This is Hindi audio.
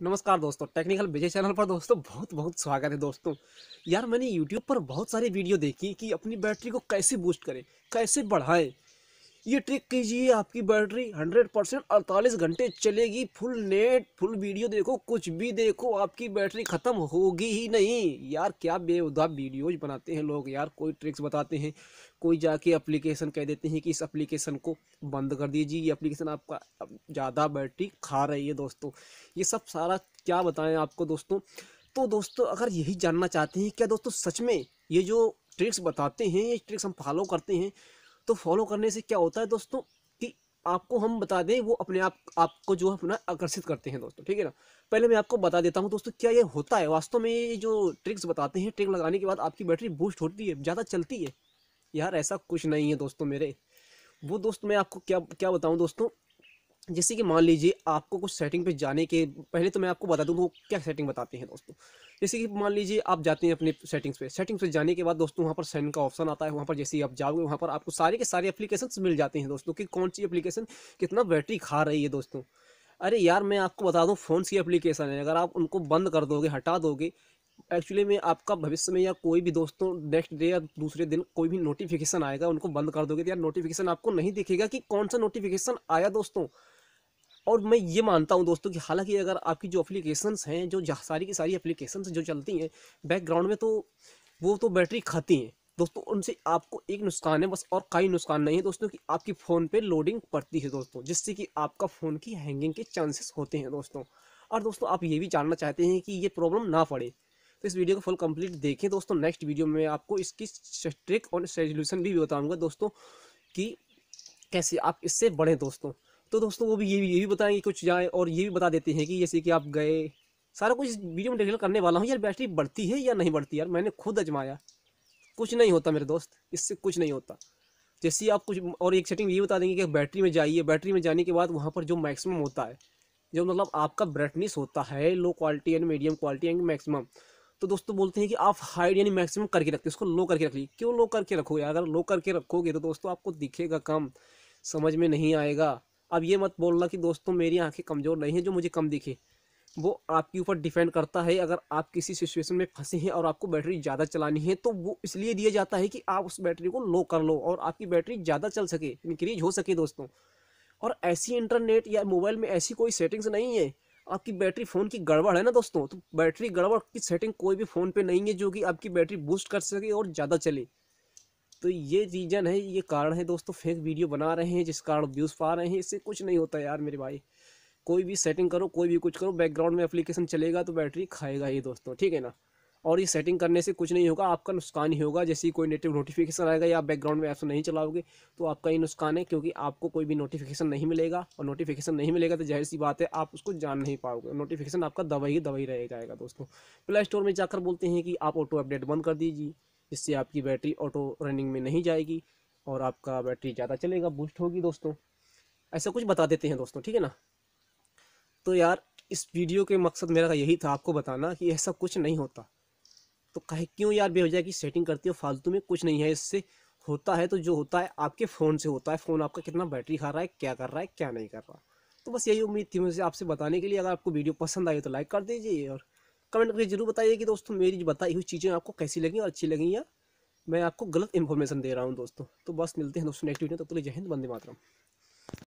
नमस्कार दोस्तों, टेक्निकल विजय चैनल पर दोस्तों बहुत बहुत स्वागत है दोस्तों। यार मैंने यूट्यूब पर बहुत सारी वीडियो देखी कि अपनी बैटरी को कैसे बूस्ट करें, कैसे बढ़ाएँ ये ट्रिक कीजिए, आपकी बैटरी 100 परसेंट अड़तालीस घंटे चलेगी। फुल नेट, फुल वीडियो देखो, कुछ भी देखो, आपकी बैटरी ख़त्म होगी ही नहीं। यार, क्या बेउदा वीडियोज़ बनाते हैं लोग, यार, कोई ट्रिक्स बताते हैं। कोई जाके एप्लीकेशन कह देते हैं कि इस एप्लीकेशन को बंद कर दीजिए। ये एप्लीकेशन आपका ज़्यादा बैटरी खा रही है दोस्तों। ये सब सारा क्या बताएँ आपको दोस्तों? तो दोस्तों, अगर यही जानना चाहते हैं, क्या दोस्तों सच में ये जो ट्रिक्स बताते हैं, ये ट्रिक्स हम फॉलो करते हैं तो फॉलो करने से क्या होता है दोस्तों कि आपको हम बता दें, वो अपने आप, आपको जो है अपना आकर्षित करते हैं दोस्तों, ठीक है ना? पहले मैं आपको बता देता हूँ दोस्तों, क्या ये होता है? वास्तव में ये जो ट्रिक्स बताते हैं ट्रिक लगाने के बाद आपकी बैटरी बूस्ट होती है, ज़्यादा चलती है? यार ऐसा कुछ नहीं है दोस्तों मेरे। वो दोस्त मैं आपको क्या क्या बताऊँ दोस्तों? जैसे कि मान लीजिए आपको कुछ सेटिंग पे जाने के, पहले तो मैं आपको बता दूँ वो क्या सेटिंग बताते हैं दोस्तों। जैसे कि मान लीजिए आप जाते हैं अपने सेटिंग्स पे सेटिंग्स पे जाने के बाद दोस्तों वहाँ पर सेंड का ऑप्शन आता है, वहाँ पर जैसे ही आप जाओगे वहाँ पर आपको सारे के सारे एप्लीकेशन मिल जाते हैं दोस्तों कि कौन सी एप्लीकेशन कितना बैटरी खा रही है दोस्तों। अरे यार मैं आपको बता दूँ फ़ोन सी एप्लीकेशन है, अगर आप उनको बंद कर दोगे, हटा दोगे एक्चुअली में आपका भविष्य में या कोई भी दोस्तों नेक्स्ट डे या दूसरे दिन कोई भी नोटिफिकेशन आएगा, उनको बंद कर दोगे तो यार नोटिफिकेशन आपको नहीं दिखेगा कि कौन सा नोटिफिकेशन आया दोस्तों। और मैं ये मानता हूँ दोस्तों कि हालाँकि अगर आपकी जो एप्लीकेशंस हैं, जो सारी की सारी एप्लीकेशंस जो चलती हैं बैकग्राउंड में तो वो तो बैटरी खाती हैं। दोस्तों, उनसे आपको एक नुकसान है, बस और कई नुकसान नहीं है दोस्तों कि आपकी फ़ोन पे लोडिंग पड़ती है दोस्तों, जिससे कि आपका फ़ोन की हैंगिंग के चांसेस होते हैं दोस्तों। और दोस्तों, आप ये भी जानना चाहते हैं कि ये प्रॉब्लम ना पड़े। तो इस वीडियो को फुल कंप्लीट देखें दोस्तों। नेक्स्ट वीडियो में आपको इसकी ट्रिक और सोल्यूशन भी बताऊँगा दोस्तों कि कैसे आप इससे बढ़ें दोस्तों। तो दोस्तों वो भी ये भी ये भी बताएँगे, कुछ जाए और ये भी बता देते हैं कि जैसे कि आप गए। सारा कुछ वीडियो में डिटेल करने वाला हूँ, यार बैटरी बढ़ती है या नहीं बढ़ती यार? मैंने खुद अजमाया। कुछ नहीं होता मेरे दोस्त, इससे कुछ नहीं होता। जैसे आप कुछ, और एक सेटिंग ये बता देंगे कि बैटरी में जाइए। बैटरी में जाने के बाद वहाँ पर जो मैक्सिमम होता है, जो मतलब आपका ब्राइटनेस होता है low quality and medium quality and maximum तो दोस्तों बोलते हैं कि आप हाइड यानी मैक्सिमम करके रखते हैं उसको लो करके रख लीजिए। क्यों लो करके रखोगे अगर लो करके रखोगे तो दोस्तों आपको दिखेगा कम। समझ में नहीं आएगा। अब ये मत बोलना कि दोस्तों मेरी आँखें कमज़ोर नहीं हैं, जो मुझे कम दिखे। वो आपके ऊपर डिपेंड करता है, अगर आप किसी सिचुएशन में फंसे हैं और आपको बैटरी ज़्यादा चलानी है तो वो इसलिए दिया जाता है कि आप उस बैटरी को लो कर लो और आपकी बैटरी ज़्यादा चल सके, इंक्रीज हो सके दोस्तों। और ऐसी इंटरनेट या मोबाइल में ऐसी कोई सेटिंग्स नहीं है। आपकी बैटरी फ़ोन की गड़बड़ है ना दोस्तों? तो बैटरी गड़बड़ की सेटिंग कोई भी फ़ोन पे नहीं है, जो कि आपकी बैटरी बूस्ट कर सके और ज़्यादा चले। तो ये रीज़न है, ये कारण है दोस्तों, फेक वीडियो बना रहे हैं, जिस कारण व्यूज़ पा रहे हैं, इससे कुछ नहीं होता यार मेरे भाई। कोई भी सेटिंग करो, कोई भी कुछ करो, बैकग्राउंड में एप्लीकेशन चलेगा तो बैटरी खाएगा ही दोस्तों, ठीक है ना? और ये सेटिंग करने से कुछ नहीं होगा, आपका नुकसान ही होगा, जैसे कोई नेटिव नोटिफिकेशन आएगा या बैकग्राउंड में ऐप्स नहीं चलाओगे तो आपका ही नुकसान है, क्योंकि आपको कोई भी नोटिफिकेशन नहीं मिलेगा, और नोटिफिकेशन नहीं मिलेगा तो ज़ाहिर सी बात है, आप उसको जान नहीं पाओगे। नोटिफिकेशन आपका दवाई ही दवाई रह जाएगा दोस्तों। प्ले स्टोर में जाकर बोलते हैं कि आप ऑटो अपडेट बंद कर दीजिए। जिससे आपकी बैटरी ऑटो रनिंग में नहीं जाएगी और आपका बैटरी ज़्यादा चलेगा बूस्ट होगी दोस्तों। ऐसा कुछ बता देते हैं दोस्तों, ठीक है ना? तो यार, इस वीडियो के मकसद मेरा यही था आपको बताना कि ऐसा कुछ नहीं होता। तो कहे क्यों यार बेवजह की सेटिंग करती हो, फालतू में कुछ नहीं है इससे। होता है तो जो होता है आपके फ़ोन से होता है। फ़ोन आपका कितना बैटरी खा रहा है, क्या कर रहा है, क्या नहीं कर रहा। तो बस यही उम्मीद थी मुझे आपसे बताने के लिए। अगर आपको वीडियो पसंद आई तो लाइक कर दीजिए और कमेंट करके ज़रूर बताइए कि दोस्तों मेरी बताई हुई चीज़ें आपको कैसी लगी और अच्छी लगी या मैं आपको गलत इन्फॉर्मेशन दे रहा हूँ दोस्तों। तो बस मिलते हैं दोस्तों नेक्स्ट वीडियो तब तो जय हिंद बंदे मातरम।